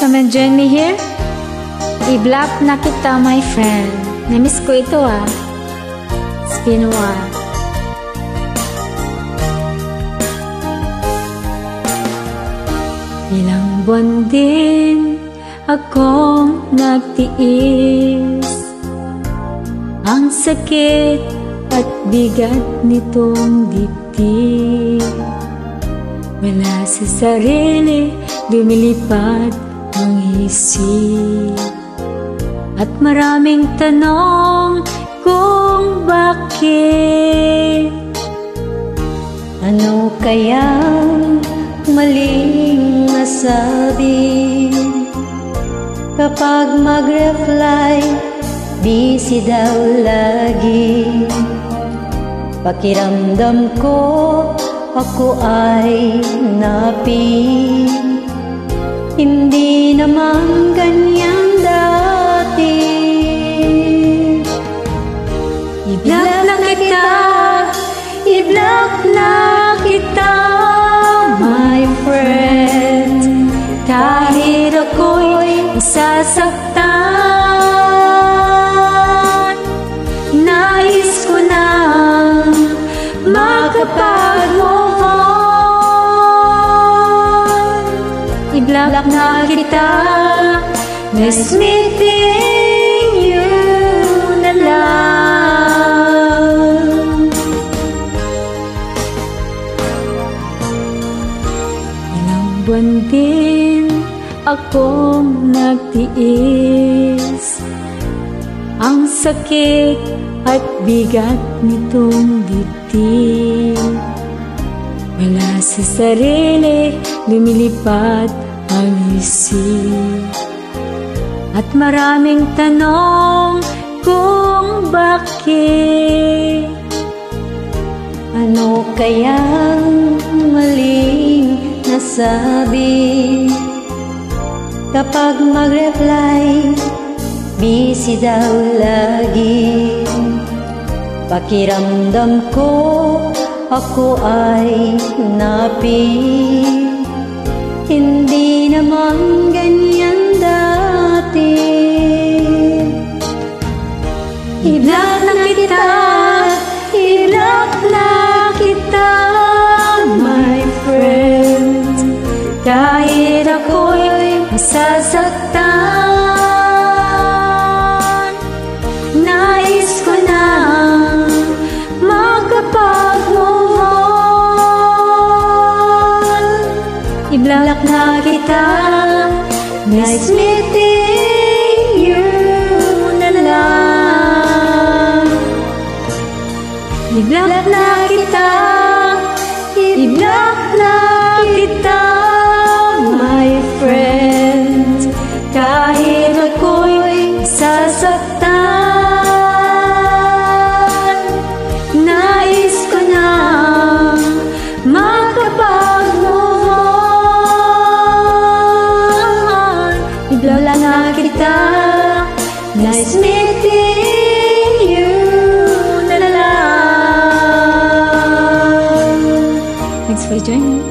come and join me here. I-block na kita, my friend. Namiss ko ito ah. It's been a while. Ilang buwan din akong nagtiis Ang sakit at bigat nitong dibdib Wala sa sarili, lumilipad isip At maraming tanong kung bakit. Ano kayang maling nasabi Kapag mag-reply, busy daw lagi. Pakiramdam ko ako ay napi I-block na kita, i-block na kita. My friend. Kahit ako'y masasaktan Nais ko na makapag-move on I-block na kita. Nice meeting din akong nagtiis. Ang sakit at bigat nitong dibdib Wala sa sarili, lumilipad ang isip. At maraming tanong kung bakit. Ano maling nasabi Kapag mag-reply Busy daw lagi. Pakiramdam ko Ako ay napi Hindi naman ako'y masasaktan. Nais ko na makapag-move on I-block na kita Nice meeting you na lang. I-block na kita I-block na Nice meeting you, la la la. Thanks for joining.